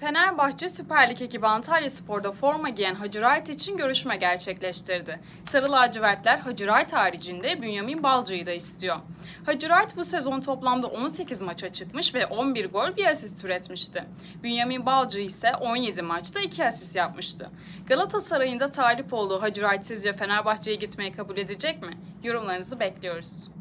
Fenerbahçe Süper Lig ekibi Antalya Spor'da forma giyen Hacı Wright için görüşme gerçekleştirdi. Sarı lacivertler Hacı Wright haricinde Bünyamin Balcı'yı da istiyor. Hacı Wright bu sezon toplamda 18 maça çıkmış ve 11 gol bir asist üretmişti. Bünyamin Balcı ise 17 maçta 2 asist yapmıştı. Galatasaray'ın da talip olduğu Hacı Wright sizce Fenerbahçe'ye gitmeyi kabul edecek mi? Yorumlarınızı bekliyoruz.